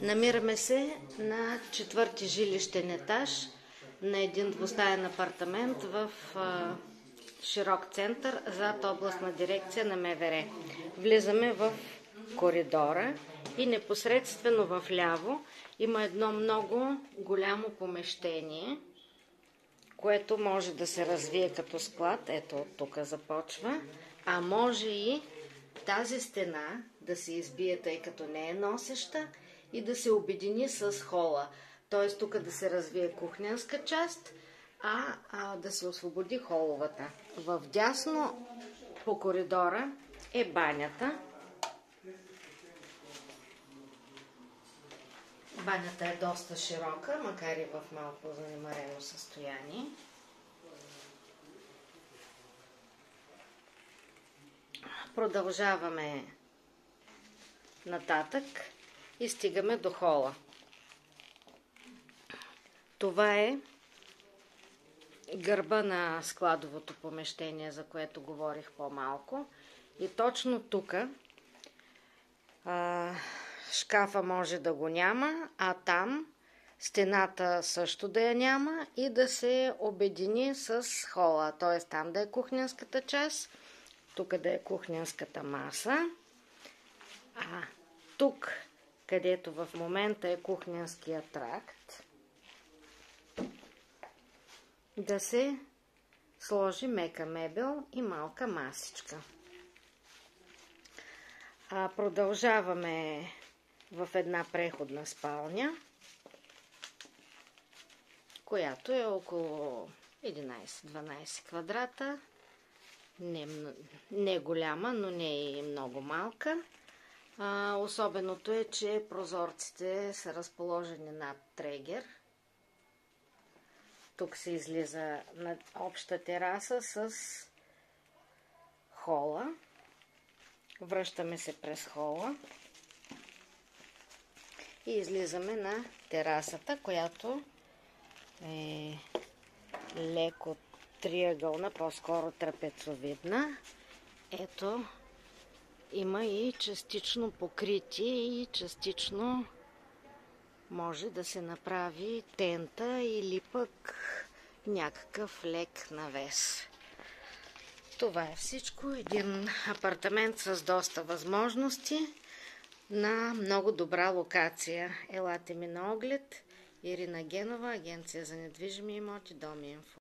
Намираме се на четвърти жилищен етаж на един двустаен апартамент в широк център зад областна дирекция на МВР. Влизаме в коридора и непосредствено в ляво има едно много голямо помещение, което може да се развие като склад. Ето от тук започва. А може и тази стена да се избие, тъй като не е носеща, и да се обедини с хола. Т.е. тук да се развие кухненска част, а, а да се освободи холовата. В дясно по коридора е банята. Банята е доста широка, макар и в малко занемарено състояние. Продължаваме нататък и стигаме до хола. Това е гърба на складовото помещение, за което говорих по-малко. И точно тук шкафа може да го няма, а там стената също да я няма и да се обедини с хола. Т.е. там да е кухненската част, тук да е кухненската маса, а тук, където в момента е кухненския тракт, да се сложи мека мебел и малка масичка. А продължаваме в една преходна спалня, която е около 11-12 квадрата. Не, не голяма, но не и много малка. А, особеното е, че прозорците са разположени над трегер. Тук се излиза на обща тераса с хола. Връщаме се през хола и излизаме на терасата, която е леко триъгълна, по-скоро трапецовидна. Ето, има и частично покритие и частично може да се направи тента или пък някакъв лек навес. Това е всичко. Един апартамент с доста възможности на много добра локация. Елате ми на оглед. Ирина Генова, Агенция за недвижими имоти, Доми Инфо.